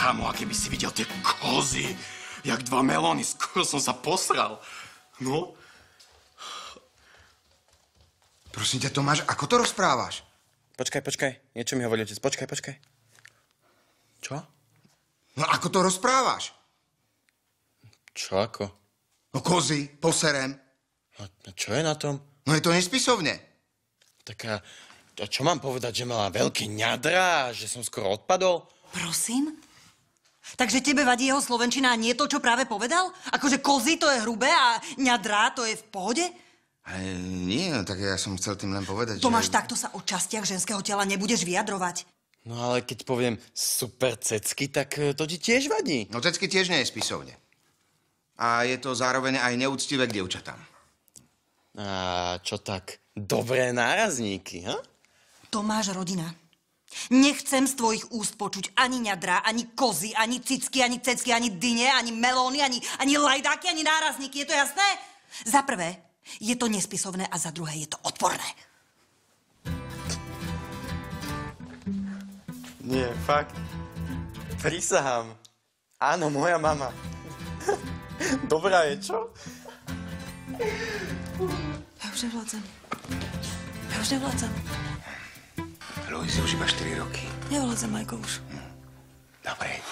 Kámo, a keby si videl tie kozy, jak dva melóny, skoro som sa posral. No, Prosím ťa, Tomáš, ako to rozprávaš? Počkaj, počkaj. Niečo mi hovorí otec. Počkaj, počkaj. Čo? No ako to rozprávaš? Čo ako? No kozy, poserem. No, no čo je na tom? No je to nespisovne. Tak a, a čo mám povedať, že mala veľké ňadra, že som skoro odpadol? Prosím? Takže tebe vadí jeho slovenčina a nie to, čo práve povedal? Akože kozy to je hrubé a ňadrá to je v pohode? Ale nie, no, tak ja som chcel tým len povedať, Tomáš, že... takto sa o častiach ženského tela nebudeš vyjadrovať. No ale keď poviem super cecky, tak e, to ti tiež vadí. No cecky tiež nie je spisovne. A je to zároveň aj neúctivé k dievčatám. A čo tak? Dobré nárazníky, ha? Tomáš, rodina. Nechcem z tvojich úst počuť ani ňadra, ani kozy, ani cicky, ani cecky, ani dyne, ani melóny, ani, ani lajdáky, ani nárazníky. Je to jasné? Za prvé, je to nespisovné a za druhé je to odporné. Nie, fakt. Prisahám. Áno, moja mama. Dobrá je, čo? Ja už nevládzam. Ja už nevládzam. Luis, už iba 4 roky. Nevládzam, Majko, už. Dobre,